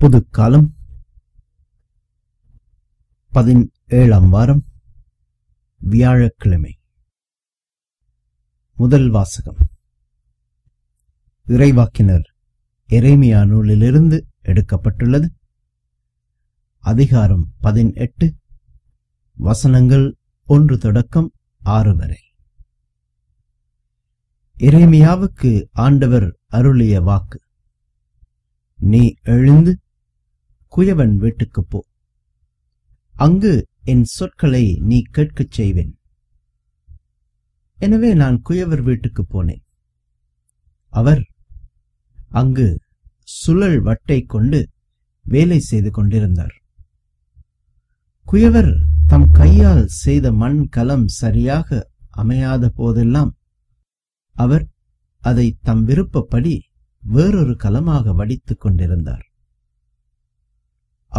புதுக்காலம். பதினேழாம் வாரம் வியாழக்கிழமை. முதல் வாசகம். இறைவாக்கினர் எரேமியா நூலிலிருந்து எடுக்கப்பட்டுள்ளது. அதிகாரம் பதினெட்டு வசனங்கள் ஒன்று தொடக்கம் ஆறு வரை. எரேமியாவுக்கு ஆண்டவர் அருளிய வாக்கு நீ எழுந்து குயவன் வீட்டுக்குப் போ. அங்கு என் சொற்களை நீ கேட்கச் செய்வேன். எனவே நான் குயவர் வீட்டுக்குப் போனேன். அவர் அங்கு சுழல் வட்டை கொண்டு வேலை செய்து கொண்டிருந்தார். குயவர் தம் கையால் செய்த மண் கலம் சரியாக அமையாத போதெல்லாம் அவர் அதை தம் விருப்பப்படி வேறொரு கலமாக வடித்துக் கொண்டிருந்தார்.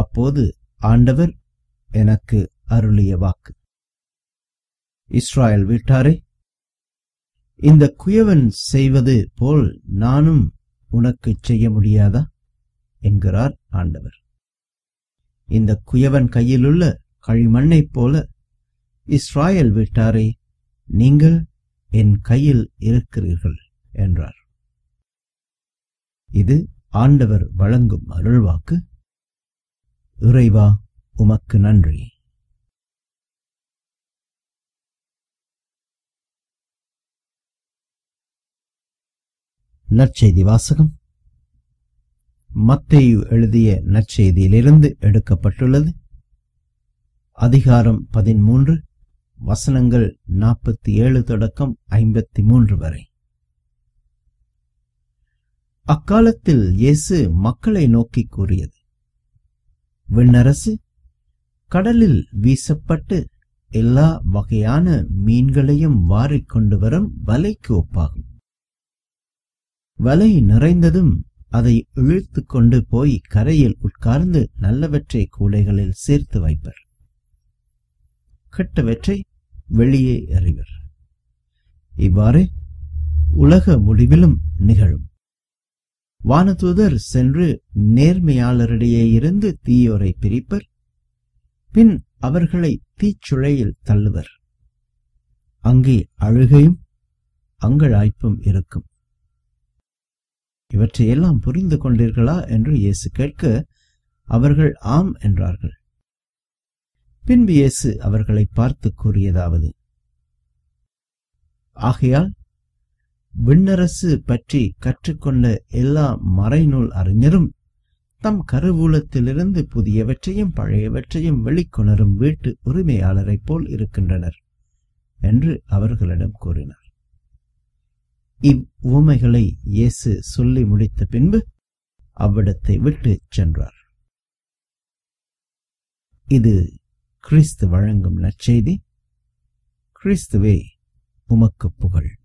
அப்போது ஆண்டவர் எனக்கு அருளிய வாக்கு. இஸ்ராயல் வீட்டாரே இந்த குயவன் செய்வது போல் நானும் உனக்கு செய்ய முடியாதா? என்கிறார் ஆண்டவர். இந்த குயவன் கையிலுள்ள களிமண்ணைப் போல இஸ்ராயல் வீட்டாரே நீங்கள் என் கையில் இருக்கிறீர்கள் என்றார். இது ஆண்டவர் வழங்கும் அருள்வாக்கு. இறைவா உமக்கு நன்றி. நற்செய்தி வாசகம். மத்தேயு எழுதிய நற்செய்தியிலிருந்து எடுக்கப்பட்டுள்ளது. அதிகாரம் பதிமூன்று வசனங்கள் நாற்பத்தி ஏழு தொடக்கம் ஐம்பத்தி மூன்று வரை. அக்காலத்தில் இயேசு மக்களை நோக்கி கூறியது வெண்ணரசு. கடலில் வீசப்பட்டு எல்லா வகையான மீன்களையும் வாரிக்கொண்டு வரும் வலைக்கு ஒப்பாகும். வலை நிறைந்ததும் அதை இழுத்து கொண்டு போய் கரையில் உட்கார்ந்து நல்லவற்றை கூடைகளில் சேர்த்து வைப்பர். கெட்டவற்றை வெளியே எறிவர். இவ்வாறு உலக முடிவிலும் நிகழும். வானதூதர் சென்று நேர்மையாளரிடையே இருந்து தீயோரை பிரிப்பர். பின் அவர்களை தீச்சுழையில் தள்ளுவர். அங்கே அழுகையும் அங்கழாய்ப்பும் இருக்கும். இவற்றையெல்லாம் புரிந்து கொண்டீர்களா என்று இயேசு கேட்க அவர்கள் ஆம் என்றார்கள். பின்பு இயேசு அவர்களை பார்த்து கூறியதாவது ஆகையால் விண்ணரசு பற்றி கற்றுக்கொண்ட எல்லா மறைநூல் அறிஞரும் தம் கருவூலத்திலிருந்து புதியவற்றையும் பழையவற்றையும் வெளிக்கொணரும் வீட்டு உரிமையாளரைப் போல் இருக்கின்றனர் என்று அவர்களிடம் கூறினார். இவ்வுவமைகளை இயேசு சொல்லி முடித்த பின்பு அவ்விடத்தை விட்டு சென்றார். இது கிறிஸ்து வழங்கும் நற்செய்தி. கிறிஸ்துவே உமக்கு புகழ்.